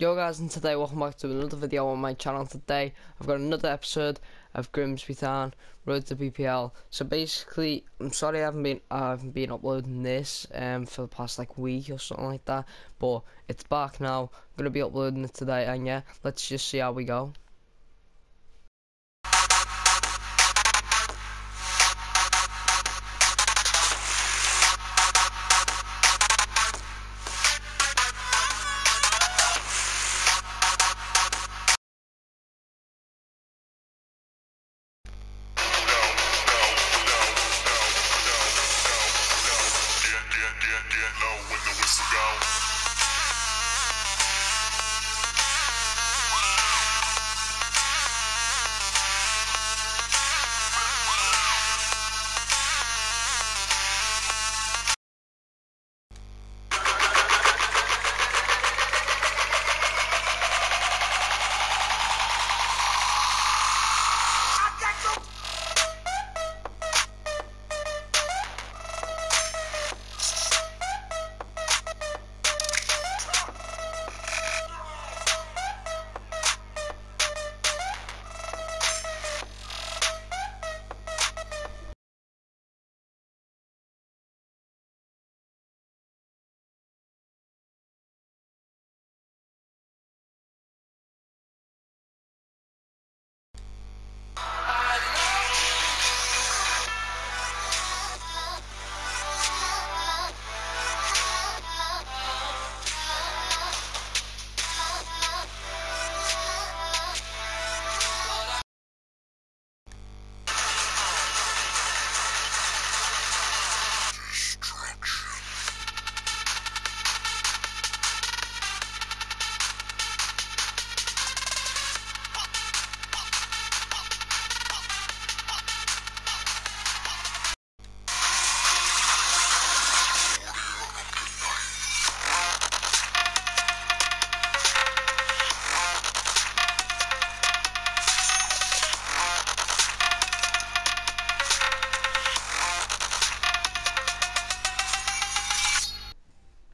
Yo guys and today welcome back to another video on my channel. Today I've got another episode of Grimsby Town Road to BPL so basically I'm sorry I haven't been I haven't been uploading this um for the past like week or something like that but it's back now. I'm gonna be uploading it today and yeah let's just see how we go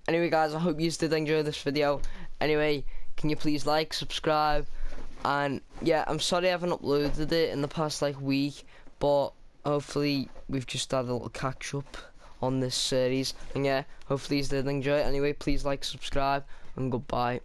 Anyway guys I hope you did enjoy this video. Anyway can you please like subscribe? And yeah I'm sorry I haven't uploaded it in the past like week but hopefully we've just had a little catch up on this series. And yeah hopefully you did enjoy it. Anyway please like subscribe and goodbye